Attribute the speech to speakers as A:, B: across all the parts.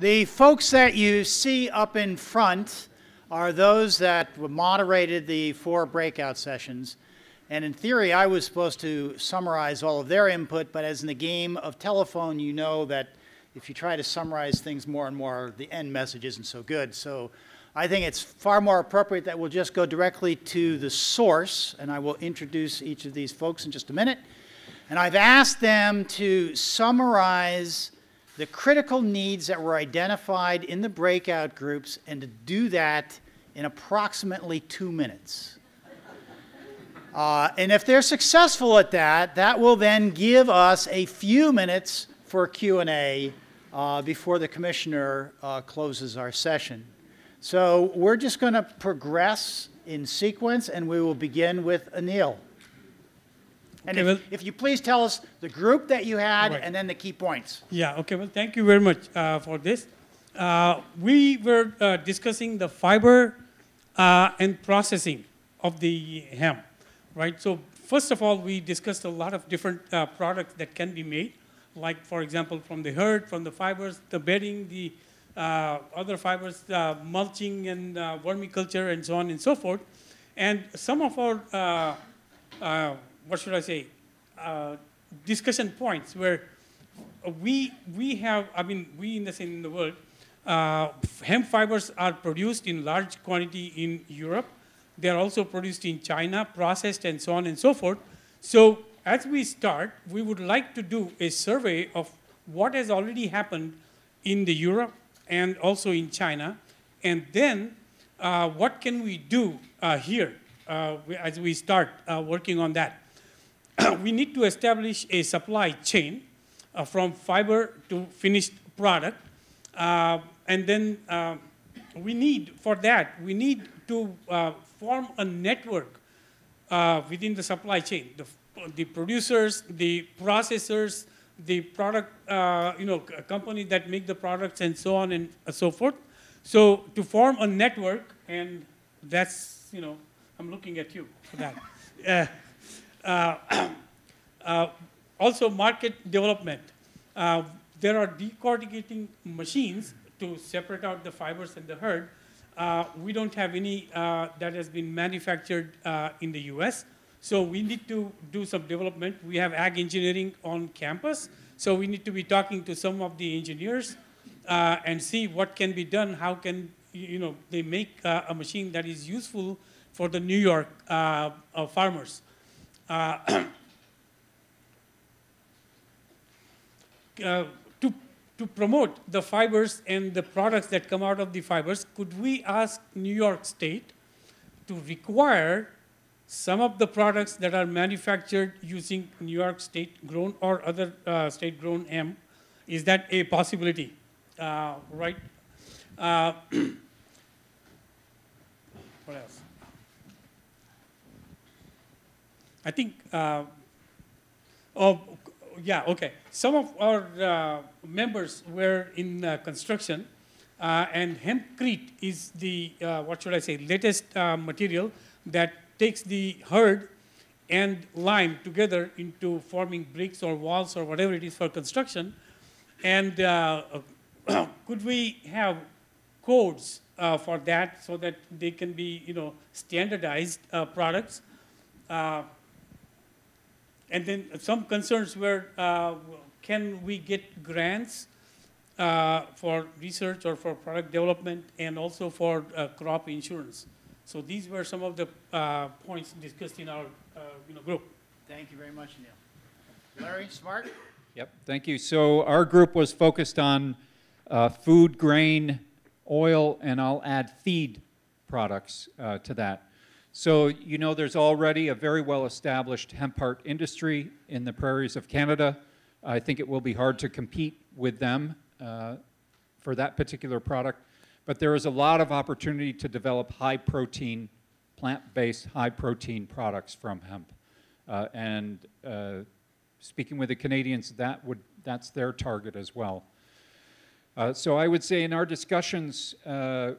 A: The folks that you see up in front are those that moderated the four breakout sessions. And in theory, I was supposed to summarize all of their input, but as in the game of telephone, you know that if you try to summarize things more and more, the end message isn't so good. So I think it's far more appropriate that we'll just go directly to the source, and I will introduce each of these folks in just a minute. And I've asked them to summarize the critical needs that were identified in the breakout groups and to do that in approximately two minutes. Uh, and if they're successful at that, that will then give us a few minutes for Q&A uh, before the commissioner uh, closes our session. So we're just going to progress in sequence, and we will begin with Anil. And
B: Okay,
A: if,
B: well-
A: if you please tell us the group that you had
B: Right.
A: and then the key points.
B: Yeah, okay, well, thank you very much uh, for this. Uh, we were uh, discussing the fiber uh, and processing of the hemp, right? So, first of all, we discussed a lot of different uh, products that can be made, like, for example, from the herd, from the fibers, the bedding, the uh, other fibers, uh, mulching and uh, vermiculture, and so on and so forth. And some of our, uh, uh, what should I say, uh, discussion points where we we have i mean we in the in the world uh, hemp fibers are produced in large quantity in europe. They are also produced in china processed and so on and so forth. So as we start we would like to do a survey of what has already happened in the europe and also in china. And then uh, what can we do uh, here uh, as we start uh, working on that we need to establish a supply chain uh, from fiber to finished product. Uh, and then uh, we need, for that, we need to uh, form a network uh, within the supply chain. The, the producers, the processors, the product, uh, you know, c- companies that make the products and so on and so forth. So to form a network, and that's, you know, I'm looking at you for that. Uh, uh, uh, also, market development. There are decorticating machines to separate out the fibers and the herd. We don't have any that has been manufactured in the US. So we need to do some development. We have ag engineering on campus. So we need to be talking to some of the engineers uh, and see what can be done. How can you know they make uh, a machine that is useful for the New York uh, farmers. Uh, uh, to, to promote the fibers and the products that come out of the fibers, could we ask New York State to require some of the products that are manufactured using New York State grown or other uh, state grown M? Is that a possibility? Uh, right? Uh, what else? I think uh, Oh, yeah, okay. Some of our uh, members were in uh, construction, uh, and hempcrete is the, what should I say, latest material that takes the herd and lime together into forming bricks or walls or whatever it is for construction. And uh, could we have codes uh, for that so that they can be, you know, standardized uh, products? And then some concerns were, uh, can we get grants uh, for research or for product development and also for uh, crop insurance? So these were some of the uh, points discussed in our uh, you know, group.
A: Thank you very much, Neil. Larry, smart?
C: Yep, thank you. So our group was focused on uh, food, grain, oil, and I'll add feed products uh, to that. So you know there's already a very well-established hemp heart industry in the prairies of Canada. I think it will be hard to compete with them uh, for that particular product. But there is a lot of opportunity to develop high-protein, plant-based, high-protein products from hemp. Uh, and uh, speaking with the Canadians, that would, that's their target as well. Uh, so I would say in our discussions, uh,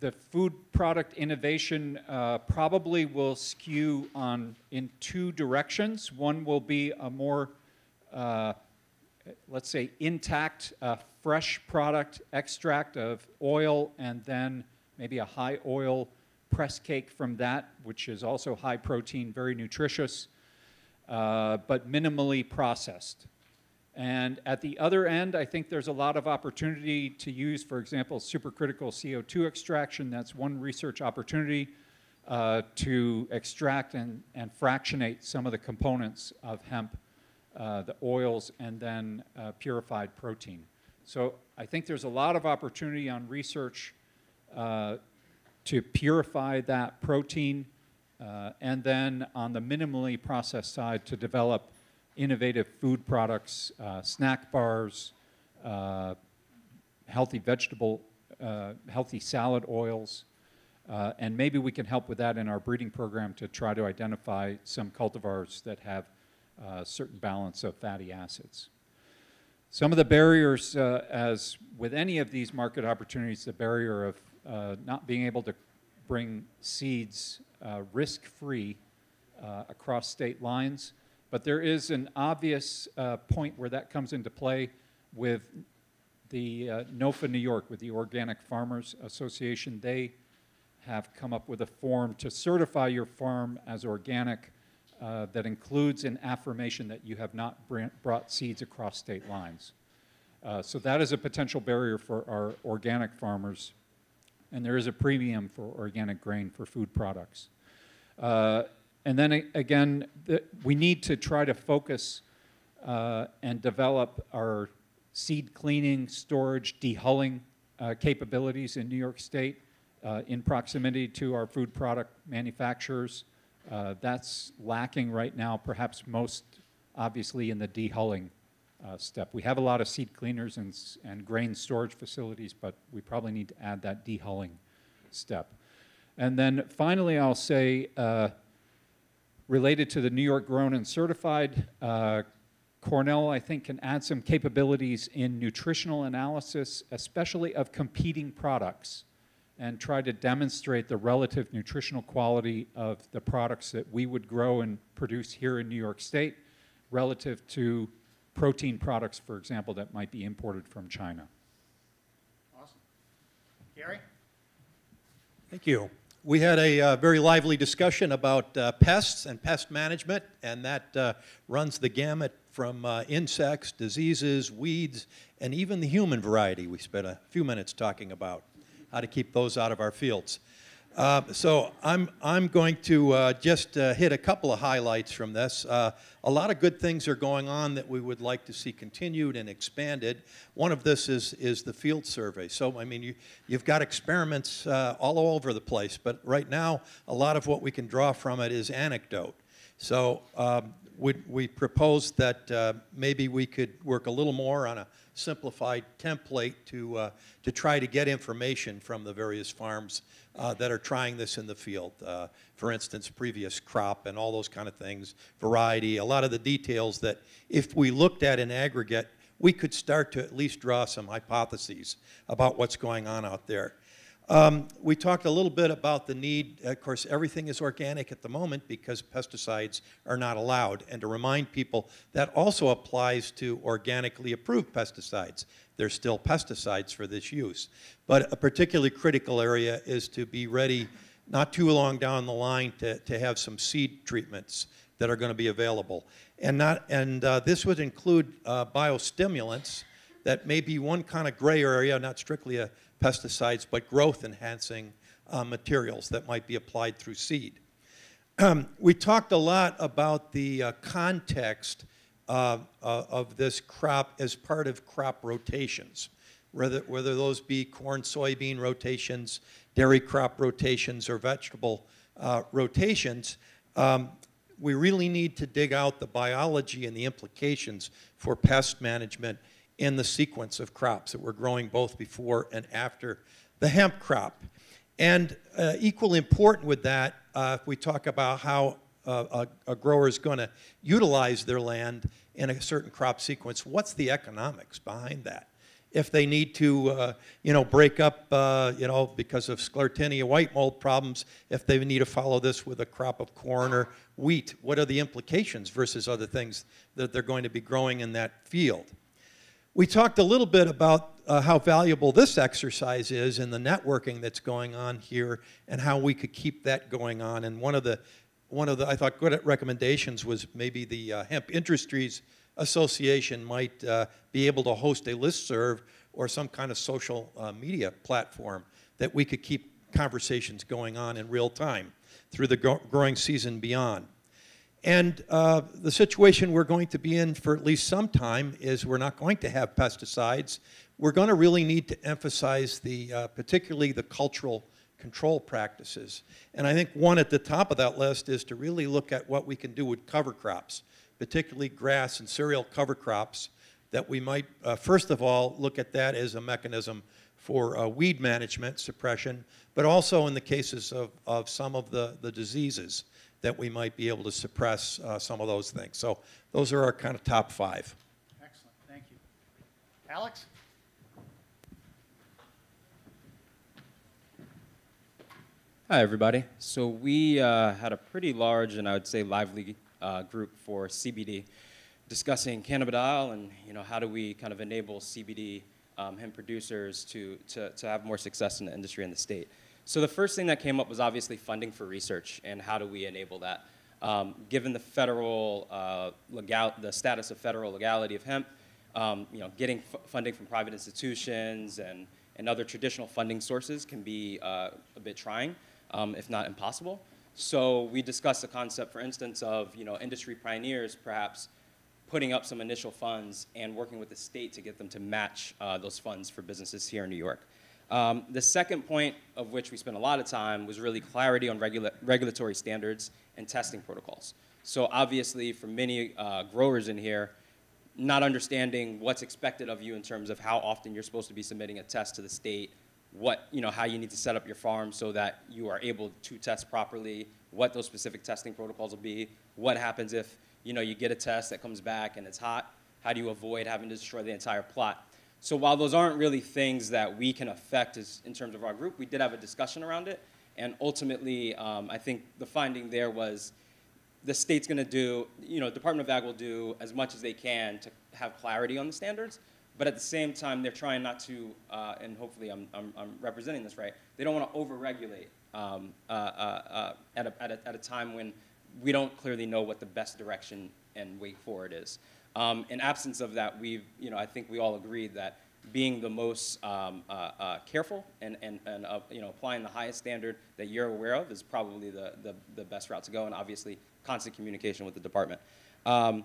C: the food product innovation uh, probably will skew on in two directions. One will be a more uh, let's say, intact, uh, fresh product extract of oil, and then maybe a high oil press cake from that, which is also high protein, very nutritious, uh, but minimally processed. And at the other end, I think there's a lot of opportunity to use, for example, supercritical CO2 extraction. That's one research opportunity uh, to extract and, and fractionate some of the components of hemp, uh, the oils, and then uh, purified protein. So I think there's a lot of opportunity on research uh, to purify that protein, uh, and then on the minimally processed side to develop innovative food products, uh, snack bars, uh, healthy vegetable, uh, healthy salad oils, uh, and maybe we can help with that in our breeding program to try to identify some cultivars that have a certain balance of fatty acids. Some of the barriers, uh, as with any of these market opportunities, the barrier of uh, not being able to bring seeds risk-free across state lines, but there is an obvious uh, point where that comes into play with the uh, NOFA New York, with the Organic Farmers Association. They have come up with a form to certify your farm as organic uh, that includes an affirmation that you have not brought seeds across state lines. Uh, so that is a potential barrier for our organic farmers, and there is a premium for organic grain for food products. Uh, and then again, the, we need to try to focus uh, and develop our seed cleaning, storage, dehulling uh, capabilities in New York State uh, in proximity to our food product manufacturers. Uh, that's lacking right now, perhaps most obviously in the dehulling uh, step. We have a lot of seed cleaners and, and grain storage facilities, but we probably need to add that dehulling step. And then finally, I'll say uh, related to the New York Grown and Certified. Uh, Cornell, I think, can add some capabilities in nutritional analysis, especially of competing products, and try to demonstrate the relative nutritional quality of the products that we would grow and produce here in New York State relative to protein products, for example, that might be imported from China.
A: Awesome. Gary?
D: Thank you we had a uh, very lively discussion about uh, pests and pest management, and that uh, runs the gamut from uh, insects, diseases, weeds, and even the human variety we spent a few minutes talking about, how to keep those out of our fields. Uh, so I'm, I'm going to uh, just uh, hit a couple of highlights from this. Uh, a lot of good things are going on that we would like to see continued and expanded. One of this is, is the field survey. So, I mean, you, you've got experiments uh, all over the place, but right now, a lot of what we can draw from it is anecdote. So um, we, we proposed that uh, maybe we could work a little more on a simplified template to, uh, to try to get information from the various farms uh, that are trying this in the field. Uh, for instance, previous crop and all those kind of things, variety, a lot of the details that if we looked at in aggregate, we could start to at least draw some hypotheses about what's going on out there. Um, we talked a little bit about the need, of course, everything is organic at the moment because pesticides are not allowed. And to remind people, that also applies to organically approved pesticides. There's still pesticides for this use. But a particularly critical area is to be ready not too long down the line to, to have some seed treatments that are going to be available. And, not, and uh, this would include uh, biostimulants that may be one kind of gray area, not strictly a pesticides, but growth enhancing uh, materials that might be applied through seed. Um, we talked a lot about the uh, context uh, of this crop as part of crop rotations, whether, whether those be corn, soybean rotations, dairy crop rotations, or vegetable uh, rotations. Um, we really need to dig out the biology and the implications for pest management in the sequence of crops that we're growing both before and after the hemp crop. And uh, equally important with that, uh, if we talk about how uh, a, a, grower is going to utilize their land in a certain crop sequence, what's the economics behind that? If they need to, uh, you know, break up, uh, you know, because of sclerotinia white mold problems, if they need to follow this with a crop of corn or wheat, what are the implications versus other things that they're going to be growing in that field? We talked a little bit about uh, how valuable this exercise is and the networking that's going on here and how we could keep that going on. And one of the, one of the I thought, good recommendations was maybe the uh, Hemp Industries Association might uh, be able to host a listserv or some kind of social uh, media platform that we could keep conversations going on in real time through the gro- growing season beyond. And uh, the situation we're going to be in for at least some time is we're not going to have pesticides. We're going to really need to emphasize the, uh, particularly the cultural control practices. And I think one at the top of that list is to really look at what we can do with cover crops, particularly grass and cereal cover crops, that we might, uh, first of all, look at that as a mechanism for uh, weed management suppression, but also in the cases of, of some of the, the diseases that we might be able to suppress uh, some of those things. So those are our kind of top five.
A: Excellent, thank you. Alex?
E: Hi, everybody. So we uh, had a pretty large and I would say lively uh, group for CBD, discussing cannabidiol and you know how do we kind of enable CBD um, hemp producers to, to, to have more success in the industry in the state. So the first thing that came up was obviously funding for research and how do we enable that. Um, given the federal uh, legal, the status of federal legality of hemp, um, you know, getting funding from private institutions and, and other traditional funding sources can be uh, a bit trying, um, if not impossible. So we discussed the concept, for instance, of you know, industry pioneers perhaps putting up some initial funds and working with the state to get them to match uh, those funds for businesses here in New York. Um, the second point of which we spent a lot of time was really clarity on regula regulatory standards and testing protocols. So obviously for many uh, growers in here, not understanding what's expected of you in terms of how often you're supposed to be submitting a test to the state, what, you know, how you need to set up your farm so that you are able to test properly, what those specific testing protocols will be, what happens if you know, you get a test that comes back and it's hot. How do you avoid having to destroy the entire plot? So while those aren't really things that we can affect as, in terms of our group, we did have a discussion around it. And ultimately, um, I think the finding there was the state's going to do, you know, Department of Ag will do as much as they can to have clarity on the standards. But at the same time, they're trying not to, uh, and hopefully I'm, I'm, I'm, representing this right, they don't want to overregulate um, uh, uh, uh, at, a, at, a, at a time when we don't clearly know what the best direction and way forward is. Um, in absence of that, we've, you know, I think we all agreed that being the most um, uh, uh, careful and, and, and uh, you know, applying the highest standard that you're aware of is probably the, the, the, best route to go, and obviously constant communication with the department. Um,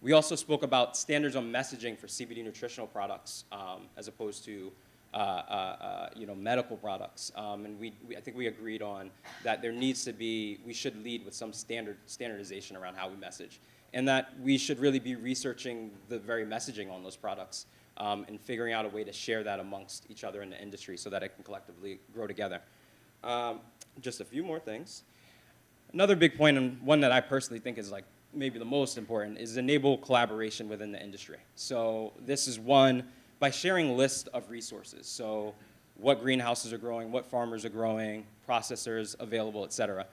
E: we also spoke about standards on messaging for CBD nutritional products um, as opposed to uh, uh, uh, you know, medical products. Um, and we, we, I think we agreed on that there needs to be, we should lead with some standard, standardization around how we message. And that we should really be researching the very messaging on those products um, and figuring out a way to share that amongst each other in the industry so that it can collectively grow together. Um, just a few more things. Another big point, and one that I personally think is like maybe the most important, is enable collaboration within the industry. So this is one by sharing lists of resources. So what greenhouses are growing, what farmers are growing, processors available, et cetera.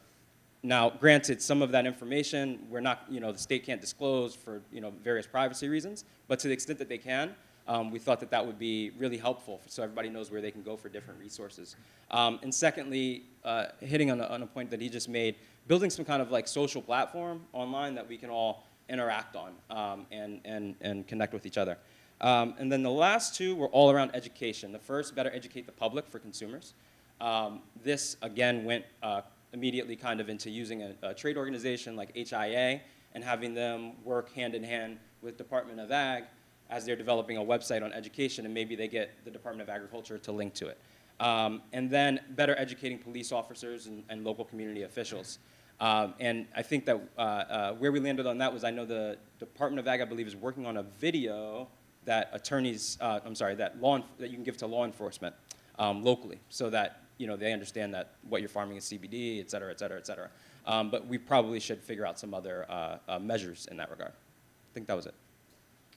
E: Now, granted, some of that information we're not, you know, the state can't disclose for, you know, various privacy reasons, but to the extent that they can, um, we thought that that would be really helpful so everybody knows where they can go for different resources. Um, and secondly, uh, hitting on a, on a point that he just made, building some kind of like social platform online that we can all interact on um, and, and, and connect with each other. Um, and then the last two were all around education. The first, better educate the public for consumers. Um, this, again, went uh, immediately kind of into using a, a, trade organization like HIA and having them work hand in hand with Department of Ag as they're developing a website on education, and maybe they get the Department of Agriculture to link to it. Um, and then better educating police officers and, and local community officials. Um, and I think that uh, uh, where we landed on that was I know the Department of Ag, I believe, is working on a video that attorneys, uh, I'm sorry, that law that you can give to law enforcement um, locally, so that you know they understand that what you're farming is CBD, et cetera, et cetera, et cetera. Um, but we probably should figure out some other uh, uh, measures in that regard. I think that was it.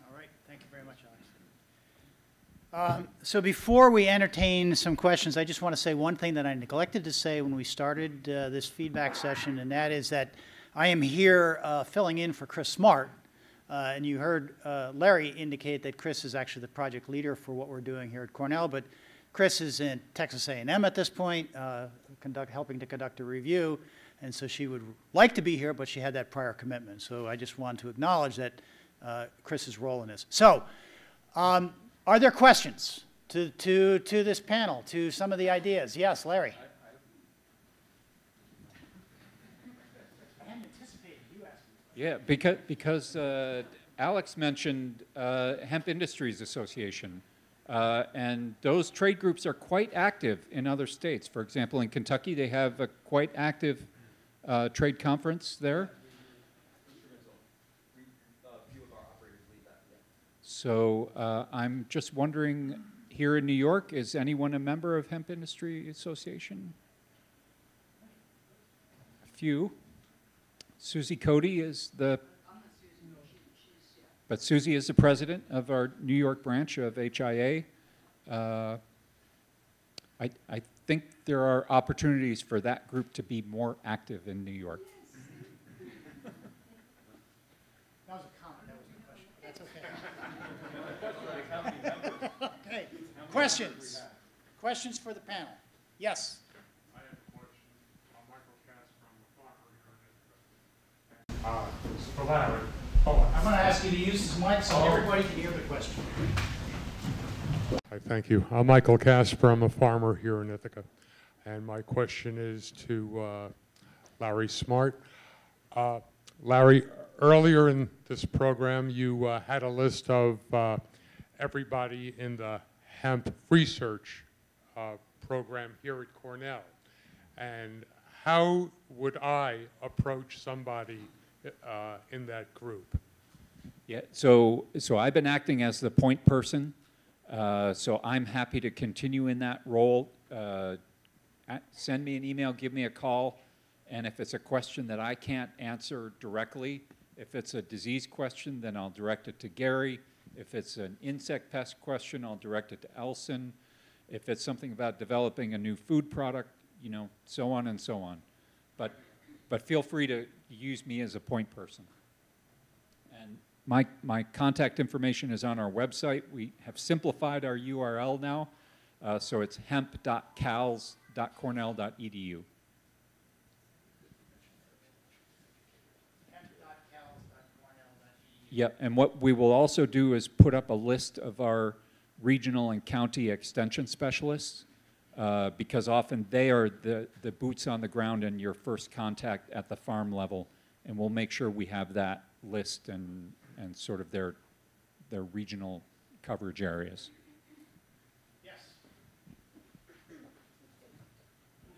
A: All right, thank you very much, Alex. Um, so before we entertain some questions, I just want to say one thing that I neglected to say when we started uh, this feedback session, and that is that I am here uh, filling in for Chris Smart, Uh, And you heard uh, Larry indicate that Chris is actually the project leader for what we're doing here at Cornell, but Chris is in Texas A&M at this point, uh, conduct, helping to conduct a review, and so she would like to be here, but she had that prior commitment. So I just want to acknowledge that uh, Chris's role in this. So, um, are there questions to, to, to this panel, to some of the ideas? Yes, Larry.
C: Yeah, because, because uh, Alex mentioned uh, Hemp Industries Association, uh, and those trade groups are quite active in other states. For example, in Kentucky, they have a quite active uh, trade conference there. So uh, I'm just wondering, here in New York, is anyone a member of Hemp Industry Association? A few. Susie Cody is the. But Susie is the president of our New York branch of HIA. Uh, I, I think there are opportunities for that group to be more active in New York.
A: That was a comment, that wasn't a question, that's okay. Okay, questions? Questions for the panel? Yes?
F: I have a question. I'm Michael Katz from the Farmer here in Ithaca. Uh, for Larry.
A: I'm going to ask you to use this mic so everybody can hear the question.
F: Hi, thank you. I'm Michael Casper. I'm a farmer here in Ithaca. And my question is to uh, Larry Smart. Uh, Larry, earlier in this program, you uh, had a list of uh, everybody in the hemp research uh, program here at Cornell. And how would I approach somebody uh, in that group?
C: Yeah, so, so I've been acting as the point person. Uh, so I'm happy to continue in that role. Uh, send me an email, give me a call, and if it's a question that I can't answer directly, if it's a disease question, then I'll direct it to Gary. If it's an insect pest question, I'll direct it to Elson. If it's something about developing a new food product, you know, so on and so on. But, but feel free to use me as a point person. My, my contact information is on our website. We have simplified our URL now, uh, so it's hemp.cals.cornell.edu. Yep, and what we will also do is put up a list of our regional and county extension specialists, uh, because often they are the, the boots on the ground and your first contact at the farm level, and we'll make sure we have that list and, and sort of their, their regional coverage areas.
A: Yes.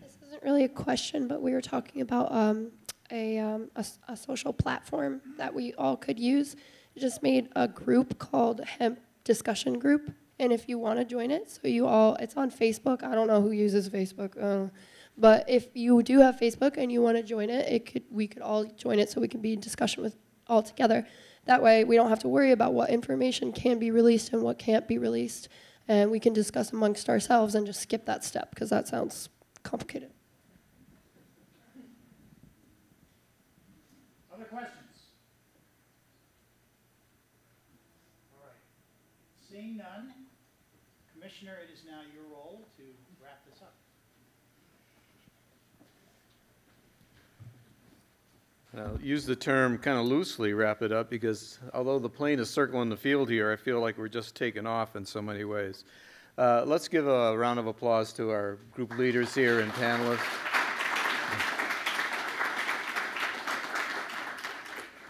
G: This isn't really a question, but we were talking about um, a, um, a, s- a social platform that we all could use. Just made a group called Hemp Discussion Group, and if you want to join it, so you all, it's on Facebook. I don't know who uses Facebook, uh, but if you do have Facebook and you want to join it, it could we could all join it so we can be in discussion with all together. That way, we don't have to worry about what information can be released and what can't be released, and we can discuss amongst ourselves and just skip that step because that sounds complicated.
A: Other questions? All right. Seeing none, Commissioner, it is now your role to wrap this up.
H: I'll use the term kind of loosely, wrap it up, because although the plane is circling the field here, I feel like we're just taking off in so many ways. Uh, let's give a round of applause to our group leaders here and panelists.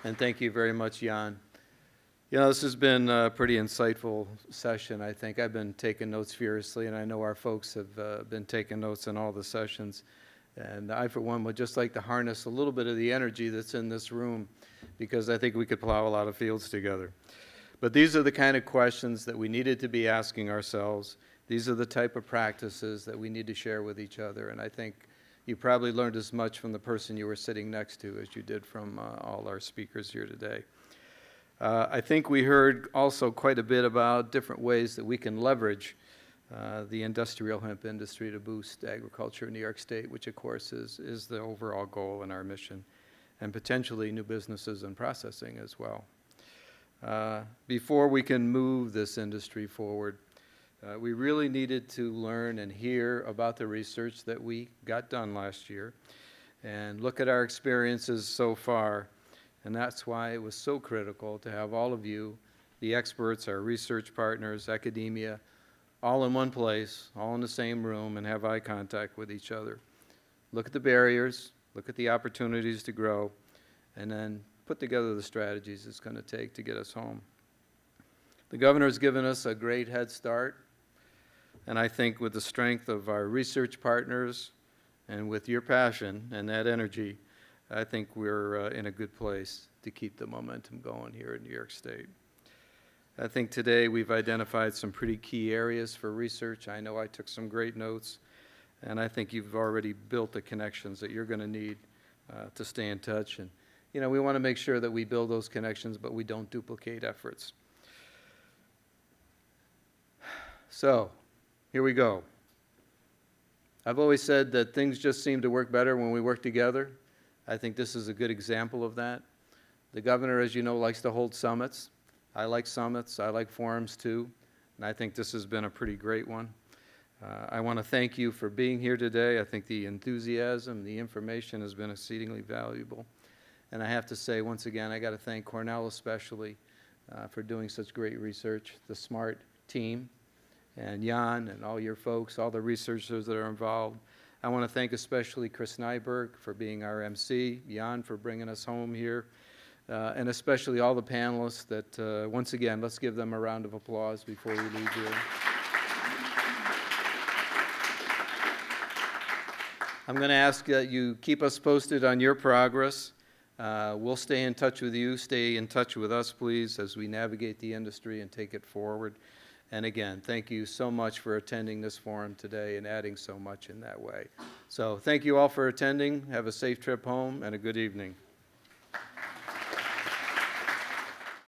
H: And thank you very much, Jan. You know, this has been a pretty insightful session, I think. I've been taking notes furiously, and I know our folks have uh, been taking notes in all the sessions. And I, for one, would just like to harness a little bit of the energy that's in this room, because I think we could plow a lot of fields together. But these are the kind of questions that we needed to be asking ourselves. These are the type of practices that we need to share with each other. And I think you probably learned as much from the person you were sitting next to as you did from uh, all our speakers here today. Uh, I think we heard also quite a bit about different ways that we can leverage uh, the industrial hemp industry to boost agriculture in New York State, which of course is, is the overall goal in our mission, and potentially new businesses and processing as well. uh, before we can move this industry forward, uh, we really needed to learn and hear about the research that we got done last year and look at our experiences so far. And that's why it was so critical to have all of you, the experts, our research partners, academia, all in one place, all in the same room, and have eye contact with each other. Look at the barriers, look at the opportunities to grow, and then put together the strategies it's going to take to get us home. The governor has given us a great head start, and I think with the strength of our research partners and with your passion and that energy, I think we're uh, in a good place to keep the momentum going here in New York State. I think today we've identified some pretty key areas for research. I know I took some great notes, and I think you've already built the connections that you're going to need uh, to stay in touch. And, you know, we want to make sure that we build those connections, but we don't duplicate efforts. So, here we go. I've always said that things just seem to work better when we work together. I think this is a good example of that. The governor, as you know, likes to hold summits. I like summits. I like forums too. And I think this has been a pretty great one. Uh, I want to thank you for being here today. I think the enthusiasm, the information has been exceedingly valuable. And I have to say, once again, I got to thank Cornell especially uh, for doing such great research, the SMART team, and Jan and all your folks, all the researchers that are involved. I want to thank especially Chris Nyberg for being our MC, Jan for bringing us home here, and especially all the panelists that, uh, once again, let's give them a round of applause before we leave here. I'm going to ask that you keep us posted on your progress. Uh, we'll stay in touch with you. Stay in touch with us, please, as we navigate the industry and take it forward. And again, thank you so much for attending this forum today and adding so much in that way. So thank you all for attending. Have a safe trip home and a good evening.